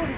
Oh,